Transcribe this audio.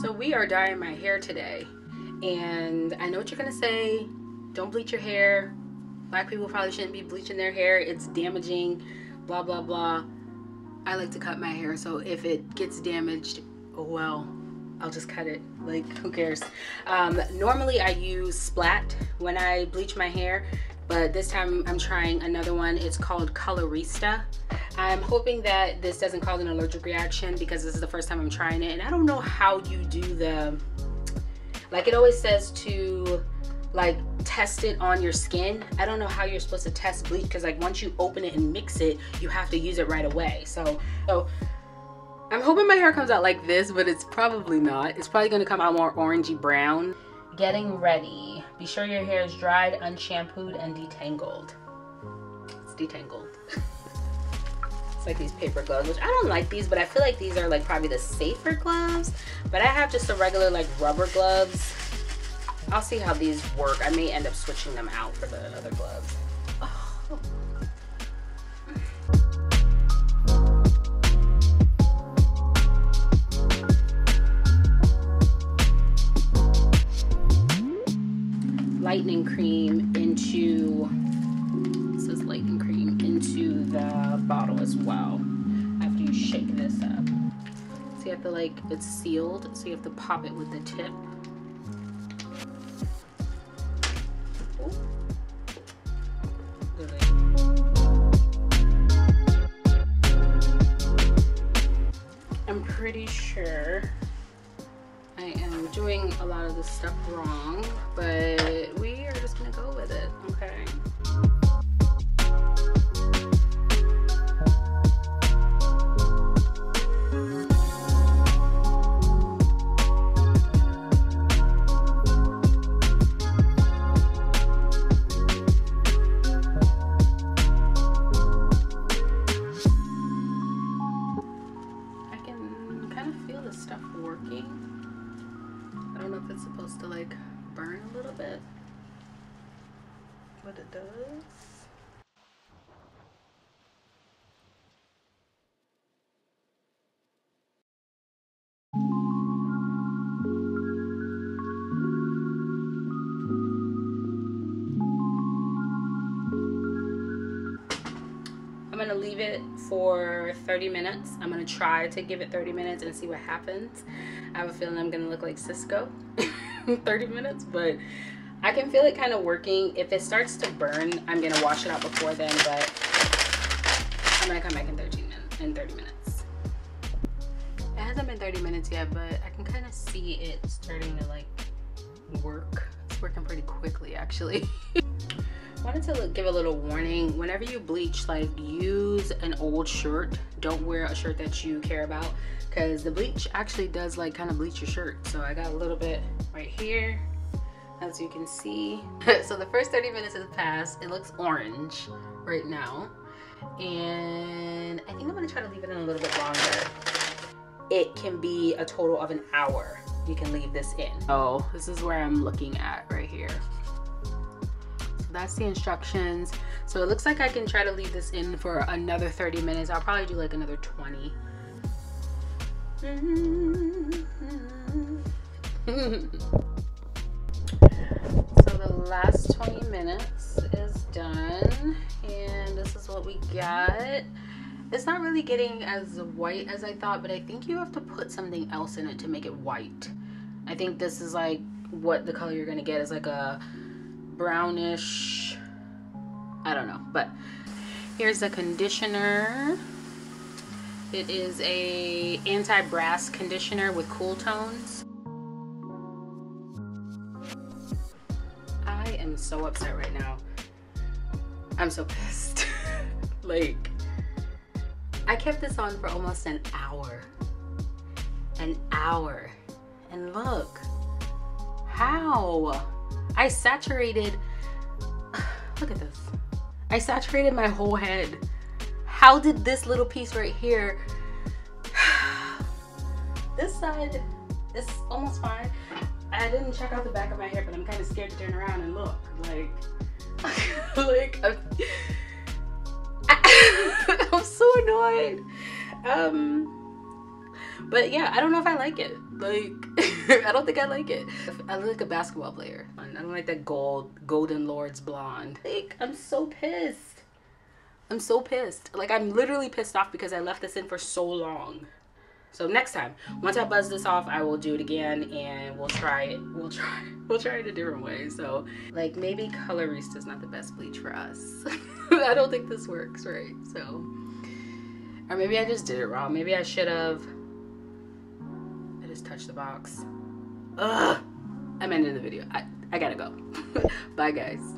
So we are dyeing my hair today. And I know what you're gonna say. Don't bleach your hair. Black people probably shouldn't be bleaching their hair. It's damaging, blah, blah, blah. I like to cut my hair, so if it gets damaged, oh well, I'll just cut it. Like, who cares? Um, normally I use Splat when I bleach my hair, but this time I'm trying another one. It's called Colorista. I'm hoping that this doesn't cause an allergic reaction because this is the first time I'm trying it. And I don't know how you do the, like it always says to like test it on your skin. I don't know how you're supposed to test bleach because like once you open it and mix it, you have to use it right away. So, so I'm hoping my hair comes out like this, but it's probably not. It's probably gonna come out more orangey brown. Getting ready. Be sure your hair is dried, unshampooed, and detangled. It's detangled. Like these paper gloves, which I don't like these, but I feel like these are like probably the safer gloves. But I have just the regular like rubber gloves. I'll see how these work. I may end up switching them out for the other gloves. Oh. lightening cream into this is lightening cream into the bottle as well. After you shake this up. So you have to like it's sealed so you have to pop it with the tip. I'm pretty sure I am doing a lot of this stuff wrong, but we are just gonna go with it, okay? Working. I don't know if it's supposed to like burn a little bit, but it does. I'm gonna leave it for 30 minutes. I'm gonna try to give it 30 minutes and see what happens. I have a feeling I'm gonna look like Sisqó in 30 minutes, but I can feel it kind of working. If it starts to burn, I'm gonna wash it out before then, but I'm gonna come back in 13 minutes, in 30 minutes. It hasn't been 30 minutes yet, but I can kind of see it starting to like work. It's working pretty quickly actually. wanted to give a little warning. Whenever you bleach like use an old shirt. Don't wear a shirt that you care about because the bleach actually does like kind of bleach your shirt. So i got a little bit right here as you can see. So the first 30 minutes has passed. It looks orange right now. And i think i'm gonna try to leave it in a little bit longer. It can be a total of an hour you can leave this in. Oh this is where i'm looking at right here that's the instructions. So it looks like i can try to leave this in for another 30 minutes. I'll probably do like another 20 so the last 20 minutes is done and this is what we got it's not really getting as white as i thought but i think you have to put something else in it to make it white. I think this is like what the color you're gonna get is like a brownish I don't know but here's the conditioner. It is a anti-brass conditioner with cool tones. I am so upset right now. I'm so pissed. Like I kept this on for almost an hour. An hour. And look how I saturated, look at this. I saturated my whole head. How did this little piece right here, this side is almost fine. I didn't check out the back of my hair, but I'm kind of scared to turn around and look. Like, like, I'm, I'm so annoyed. Um, But yeah, I don't know if I like it. Like, I don't think I like it. I look like a basketball player. I don't like that gold, golden lords blonde. Like, I'm so pissed. I'm so pissed. Like, I'm literally pissed off because I left this in for so long. So next time, once I buzz this off, I will do it again and we'll try it. We'll try we'll try it a different way. So like maybe Colorista is not the best bleach for us. I don't think this works right. So or maybe I just did it wrong. Maybe I should have Touched the box. Ugh. I'm ending the video. I, I gotta go. Bye guys.